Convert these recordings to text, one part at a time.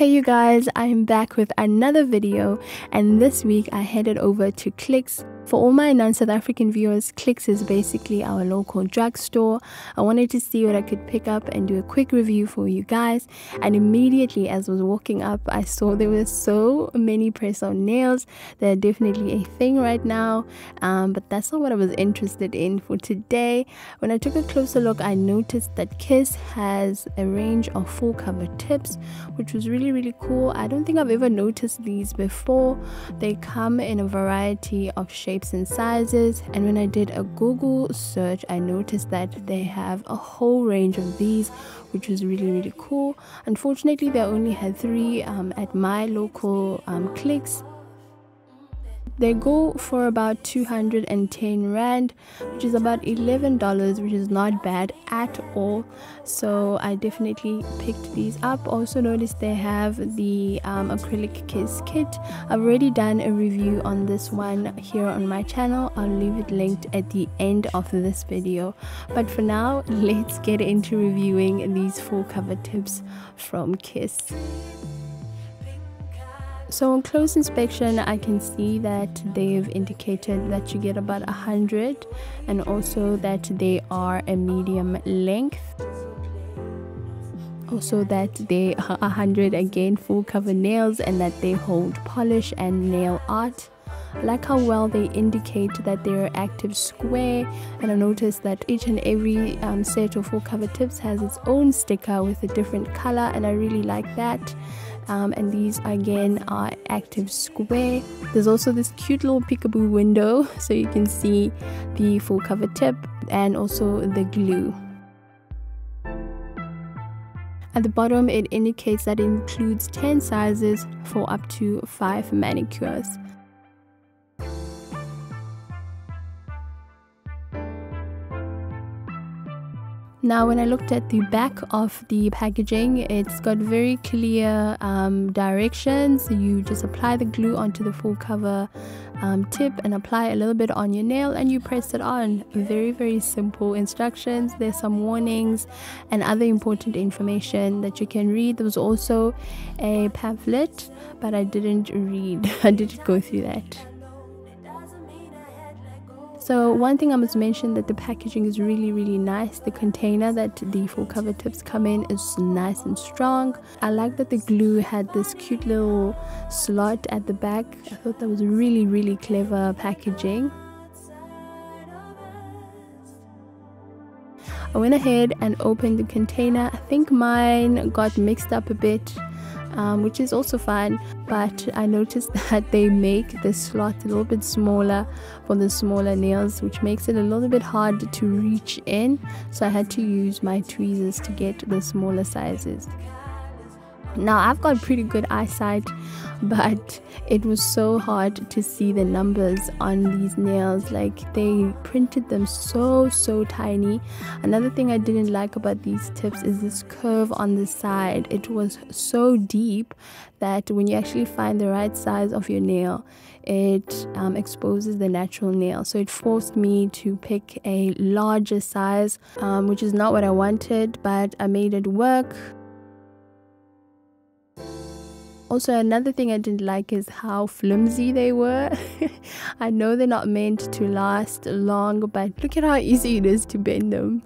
Hey you guys, I'm back with another video and this week I headed over to Clicks for all my non-South African viewers, Clicks is basically our local drugstore. I wanted to see what I could pick up and do a quick review for you guys. And immediately as I was walking up, I saw there were so many press-on nails. They're definitely a thing right now, um, but that's not what I was interested in for today. When I took a closer look, I noticed that Kiss has a range of full cover tips, which was really, really cool. I don't think I've ever noticed these before. They come in a variety of shapes and sizes and when I did a Google search I noticed that they have a whole range of these which was really really cool. Unfortunately they only had three um, at my local um, clicks they go for about 210 rand which is about 11 dollars which is not bad at all. So i definitely picked these up. Also notice they have the um, acrylic kiss kit. I've already done a review on this one here on my channel. I'll leave it linked at the end of this video. But for now let's get into reviewing these full cover tips from kiss so on close inspection I can see that they've indicated that you get about a hundred and also that they are a medium length. Also that they are 100 again full cover nails and that they hold polish and nail art. I like how well they indicate that they're active square and I noticed that each and every um, set of full cover tips has its own sticker with a different color and I really like that um, and these again are active square. There's also this cute little peekaboo window so you can see the full cover tip and also the glue. At the bottom it indicates that it includes 10 sizes for up to 5 manicures Now, when I looked at the back of the packaging, it's got very clear um, directions. You just apply the glue onto the full cover um, tip and apply a little bit on your nail and you press it on. Very, very simple instructions. There's some warnings and other important information that you can read. There was also a pamphlet, but I didn't read, I didn't go through that. So one thing I must mention that the packaging is really really nice. The container that the full cover tips come in is nice and strong. I like that the glue had this cute little slot at the back. I thought that was really really clever packaging. I went ahead and opened the container. I think mine got mixed up a bit um, which is also fine but I noticed that they make the slot a little bit smaller for the smaller nails which makes it a little bit hard to reach in. So I had to use my tweezers to get the smaller sizes now I've got pretty good eyesight but it was so hard to see the numbers on these nails. Like they printed them so so tiny. Another thing i didn't like about these tips is this curve on the side. It was so deep that when you actually find the right size of your nail it um, exposes the natural nail. So it forced me to pick a larger size um, which is not what i wanted but i made it work also, another thing I didn't like is how flimsy they were. I know they're not meant to last long, but look at how easy it is to bend them.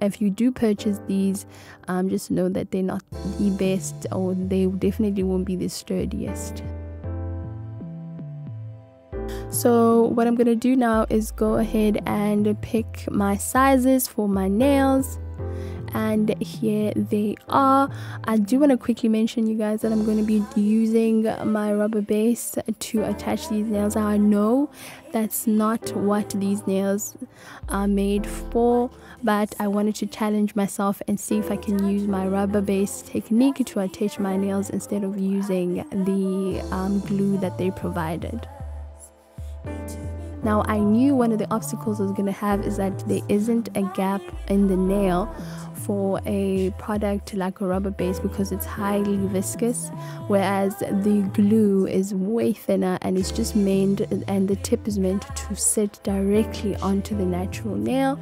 If you do purchase these, um, just know that they're not the best or they definitely won't be the sturdiest. So what I'm going to do now is go ahead and pick my sizes for my nails and here they are. I do want to quickly mention you guys that i'm going to be using my rubber base to attach these nails. I know that's not what these nails are made for but i wanted to challenge myself and see if i can use my rubber base technique to attach my nails instead of using the um, glue that they provided now I knew one of the obstacles I was going to have is that there isn't a gap in the nail for a product like a rubber base because it's highly viscous whereas the glue is way thinner and it's just meant and the tip is meant to sit directly onto the natural nail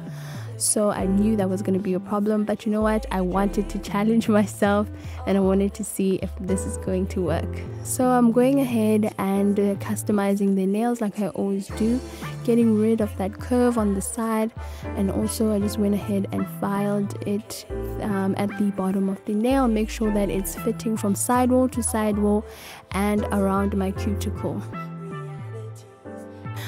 so I knew that was going to be a problem. But you know what? I wanted to challenge myself and I wanted to see if this is going to work. So I'm going ahead and uh, customizing the nails like I always do, getting rid of that curve on the side, and also I just went ahead and filed it um, at the bottom of the nail. Make sure that it's fitting from sidewall to sidewall and around my cuticle.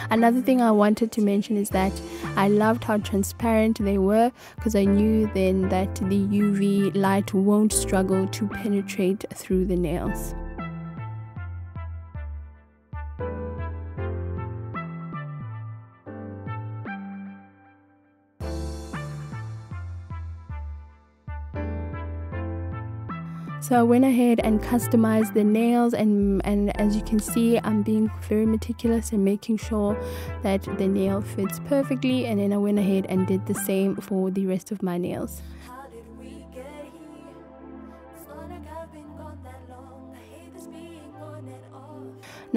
Another thing I wanted to mention is that I loved how transparent they were because I knew then that the UV light won't struggle to penetrate through the nails. So I went ahead and customized the nails and and as you can see I'm being very meticulous and making sure that the nail fits perfectly and then I went ahead and did the same for the rest of my nails.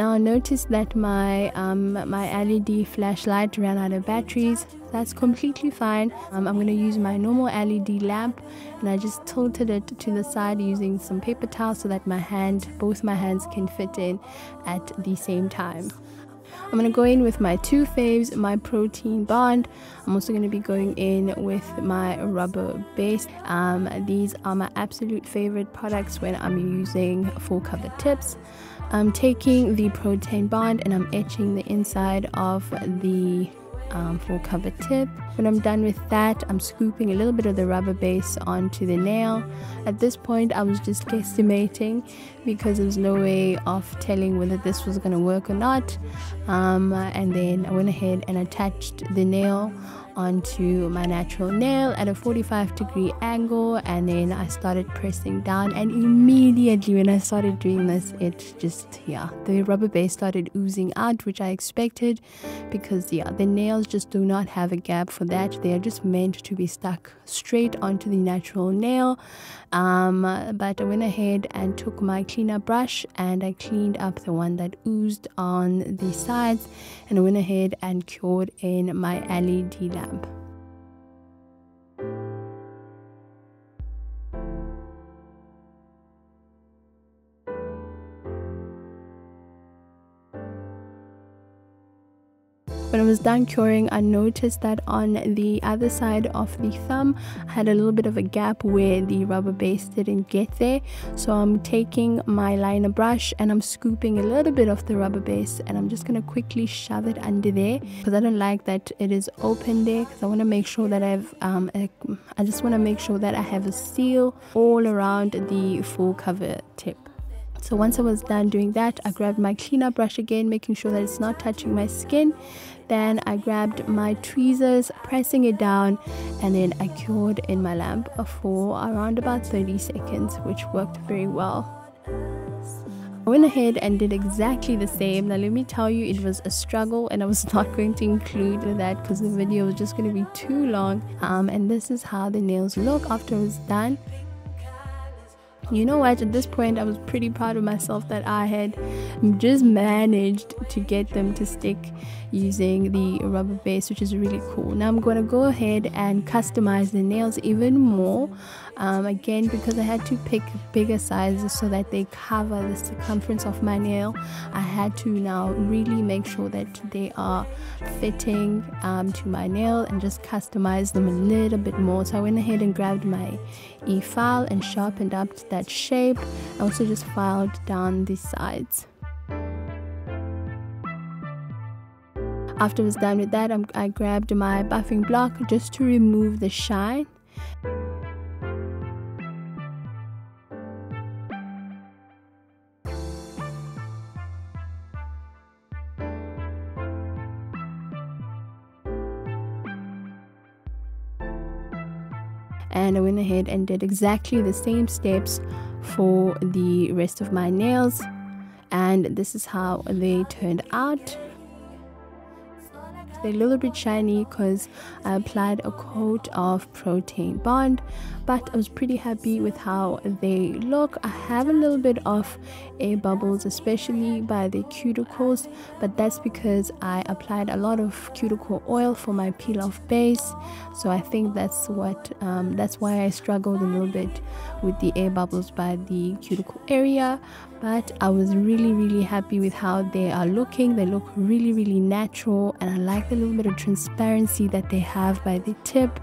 Now I noticed that my um, my LED flashlight ran out of batteries. That's completely fine. Um, I'm going to use my normal LED lamp and I just tilted it to the side using some paper towel so that my hand, both my hands can fit in at the same time. I'm going to go in with my two faves, my protein bond. I'm also going to be going in with my rubber base. Um, these are my absolute favorite products when I'm using full cover tips. I'm taking the protein bond and I'm etching the inside of the um, full cover tip. When I'm done with that, I'm scooping a little bit of the rubber base onto the nail. At this point, I was just guesstimating because there was no way of telling whether this was going to work or not. Um, and then I went ahead and attached the nail onto my natural nail at a 45 degree angle and then I started pressing down and immediately when I started doing this it just yeah the rubber base started oozing out which I expected because yeah the nails just do not have a gap for that they are just meant to be stuck straight onto the natural nail um, but I went ahead and took my cleaner brush and I cleaned up the one that oozed on the sides and I went ahead and cured in my LED lamp. When was done curing, I noticed that on the other side of the thumb, I had a little bit of a gap where the rubber base didn't get there. So I'm taking my liner brush and I'm scooping a little bit of the rubber base and I'm just going to quickly shove it under there because I don't like that it is open there because I want to make sure that I've, um, I just want to make sure that I have a seal all around the full cover tip. So once I was done doing that, I grabbed my cleaner brush again, making sure that it's not touching my skin. Then I grabbed my tweezers, pressing it down, and then I cured in my lamp for around about 30 seconds, which worked very well. I went ahead and did exactly the same. Now, let me tell you, it was a struggle, and I was not going to include that because the video was just going to be too long. Um, and this is how the nails look after it was done you know what? At this point i was pretty proud of myself that i had just managed to get them to stick using the rubber base which is really cool. Now i'm going to go ahead and customize the nails even more um, again because I had to pick bigger sizes so that they cover the circumference of my nail. I had to now really make sure that they are fitting um, to my nail and just customize them a little bit more. So I went ahead and grabbed my e-file and sharpened up that shape. I also just filed down the sides. After I was done with that, I'm, I grabbed my buffing block just to remove the shine ahead and did exactly the same steps for the rest of my nails. And this is how they turned out they're a little bit shiny because I applied a coat of protein bond but I was pretty happy with how they look. I have a little bit of air bubbles especially by the cuticles but that's because I applied a lot of cuticle oil for my peel off base. So I think that's what um, that's why I struggled a little bit with the air bubbles by the cuticle area but I was really really happy with how they are looking. They look really really natural and I like the little bit of transparency that they have by the tip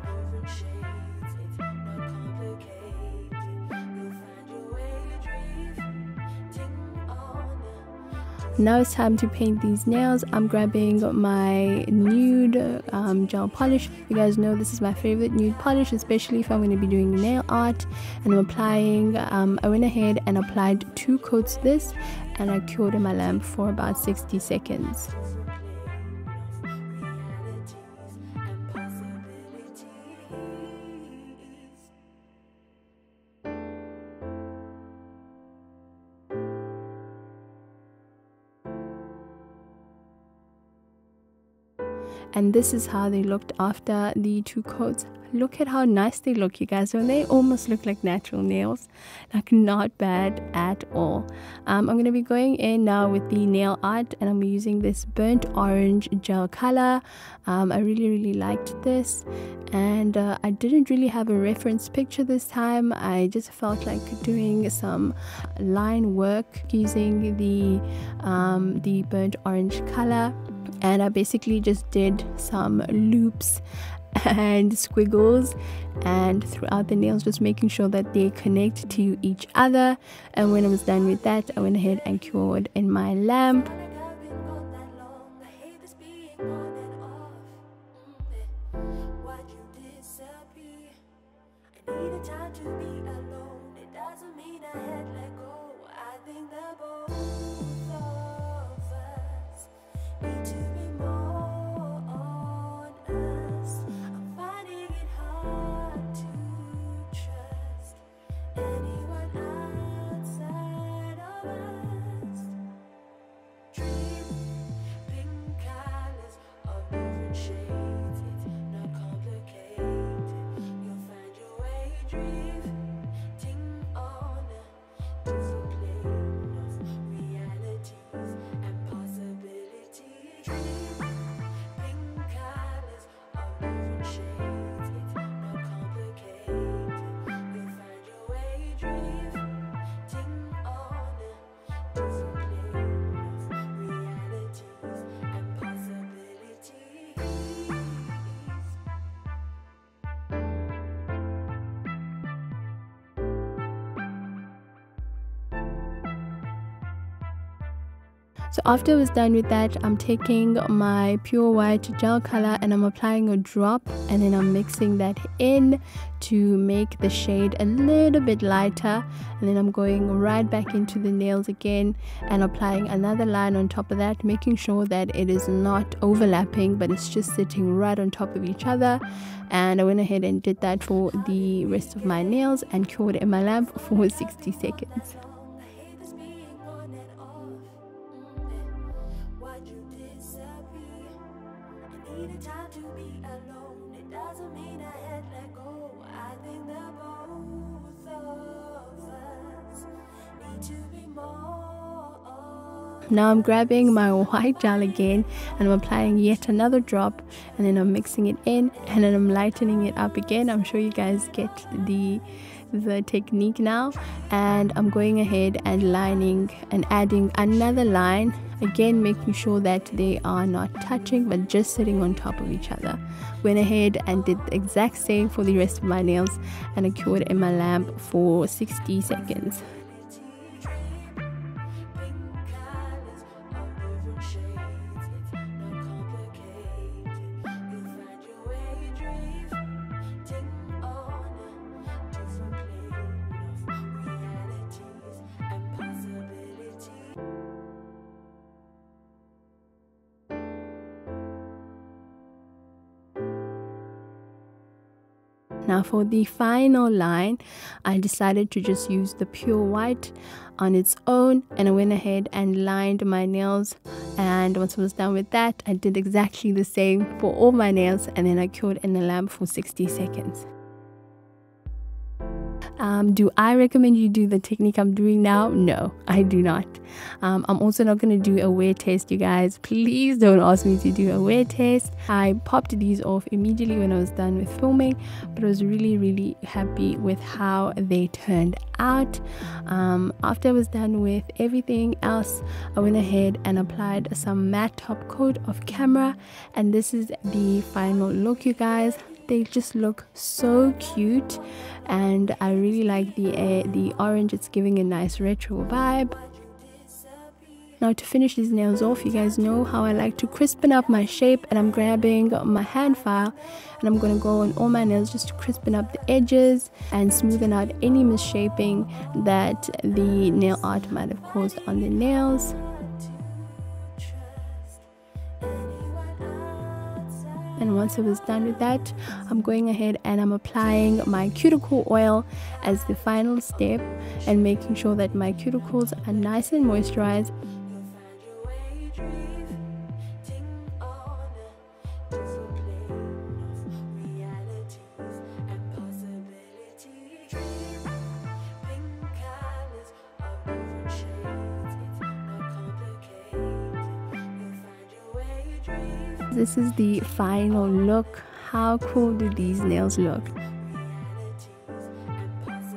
now it's time to paint these nails. I'm grabbing my nude um, gel polish. You guys know this is my favorite nude polish especially if i'm going to be doing nail art. And i'm applying um, i went ahead and applied two coats of this and i cured in my lamp for about 60 seconds and this is how they looked after the two coats. Look at how nice they look you guys. When they almost look like natural nails. Like not bad at all. Um, i'm going to be going in now with the nail art and i'm using this burnt orange gel color. Um, i really really liked this. And uh, i didn't really have a reference picture this time. I just felt like doing some line work using the um, the burnt orange color and I basically just did some loops and squiggles and throughout the nails just making sure that they connect to each other. And when I was done with that I went ahead and cured in my lamp me to be more. So after I was done with that, I'm taking my pure white gel color and I'm applying a drop and then I'm mixing that in to make the shade a little bit lighter and then I'm going right back into the nails again and applying another line on top of that making sure that it is not overlapping but it's just sitting right on top of each other and I went ahead and did that for the rest of my nails and cured in my lamp for 60 seconds. Now I'm grabbing my white gel again and I'm applying yet another drop and then I'm mixing it in and then I'm lightening it up again. I'm sure you guys get the the technique now. And I'm going ahead and lining and adding another line again making sure that they are not touching but just sitting on top of each other. Went ahead and did the exact same for the rest of my nails and I cured in my lamp for 60 seconds Now for the final line, I decided to just use the pure white on its own and I went ahead and lined my nails and once I was done with that I did exactly the same for all my nails and then I cured in the lamp for 60 seconds. Um, do I recommend you do the technique I'm doing now? No, I do not. Um, I'm also not going to do a wear test, you guys. Please don't ask me to do a wear test. I popped these off immediately when I was done with filming, but I was really, really happy with how they turned out. Um, after I was done with everything else, I went ahead and applied some matte top coat of camera, and this is the final look, you guys they just look so cute. And I really like the uh, the orange. It's giving a nice retro vibe. Now to finish these nails off you guys know how I like to crispen up my shape. And I'm grabbing my hand file. And I'm gonna go on all my nails just to crispen up the edges and smoothen out any misshaping that the nail art might have caused on the nails once I was done with that I'm going ahead and I'm applying my cuticle oil as the final step and making sure that my cuticles are nice and moisturized this is the final look. How cool do these nails look?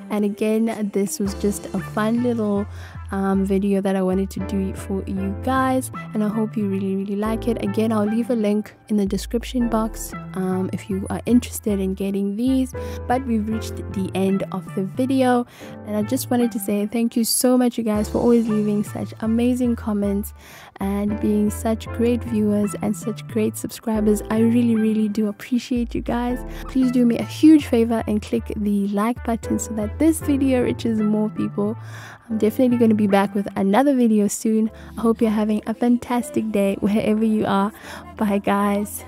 And again this was just a fun little um, video that I wanted to do for you guys and I hope you really really like it. Again I'll leave a link in the description box um, if you are interested in getting these but we've reached the end of the video and I just wanted to say thank you so much you guys for always leaving such amazing comments and being such great viewers and such great subscribers. I really really do appreciate you guys. Please do me a huge favor and click the like button so that this video reaches more people I'm definitely going to be back with another video soon. I hope you're having a fantastic day wherever you are. Bye, guys.